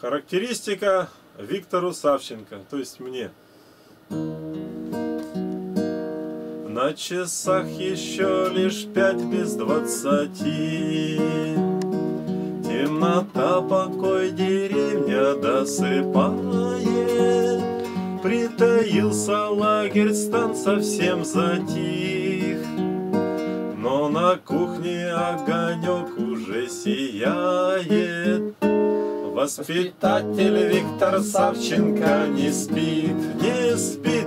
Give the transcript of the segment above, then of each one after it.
Характеристика Виктору Савченко, то есть мне. На часах еще лишь пять без двадцати. Темнота, покой, деревня досыпает Притаился лагерь, стан совсем затих. Но на кухне огонек уже сияет Воспитатель Виктор Савченко не спит, не спит.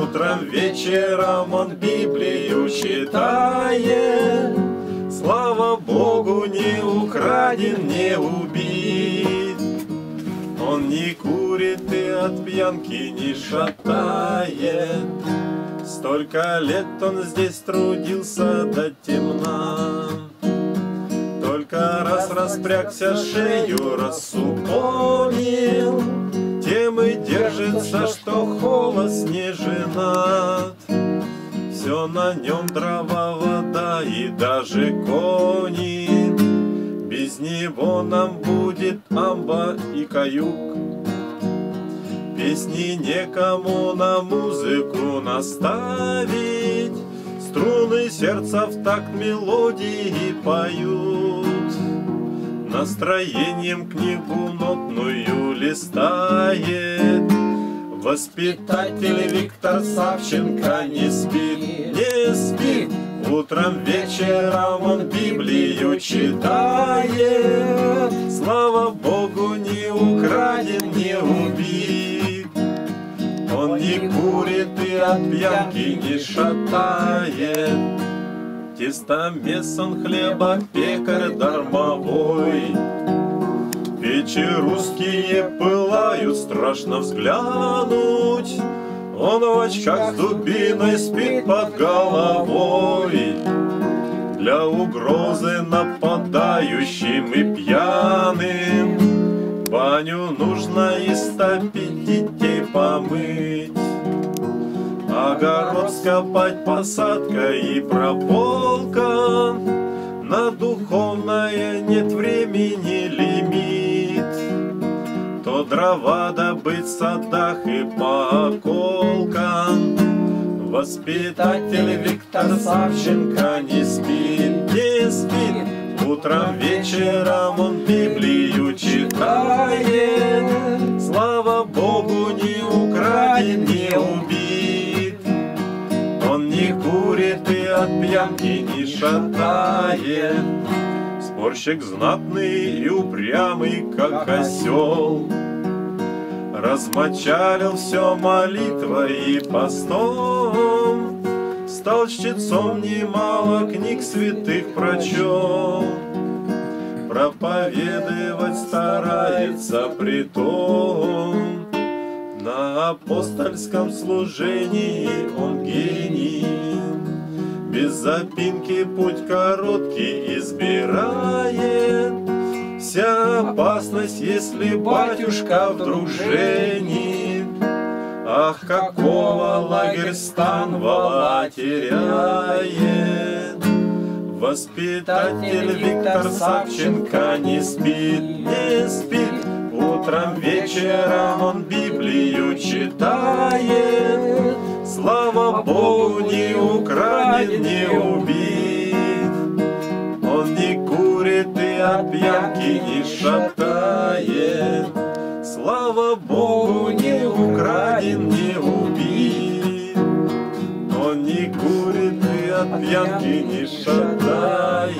Утром, вечером он Библию читает. Слава Богу, не украден, не убит. Он не курит и от пьянки не шатает. Столько лет он здесь трудился до темна распрягся шею, рассупонил, Тем и держится, что холост не женат. Все на нем дрова, вода и даже кони. Без него нам будет амба и каюк. Песни некому на музыку наставить, Струны сердца в такт мелодии поют. Настроением книгу нотную листает. Воспитатель Виктор Савченко не спит, не спит. Утром, вечером он Библию читает. Слава Богу, не украден, не убит. Он не курит и от пьянки не шатает. Тестомес он хлеба, пекарь дармовой. Печи русские пылают, страшно взглянуть. Он в очках с дубиной спит под головой. Для угрозы нападающим и пьяным Баню нужно истопить, детей помыть. Огород скопать, посадка и прополка, На духовное нет времени лимит. То дрова добыть в садах и по околкам. Воспитатель Виктор Савченко не спит, не спит. Утром, вечером он Библию читает. Слава пьянки не шатает. Спорщик знатный и упрямый, как осел. Размочалил все молитвой и постом, Стал чтецом немало книг святых прочел. Проповедовать старается притом, На апостольском служении он гений. Без запинки путь короткий избирает, Вся опасность, если батюшка вдруг женит. Ах, какого лагерь стан вала теряет. Воспитатель Виктор Савченко не спит, не спит. Утром, вечером он Библию читает. Слава Богу, не украден, не убит. Он не курит и от пьянки не шатает. Слава Богу, не украден, не убит. Он не курит и от пьянки не шатает.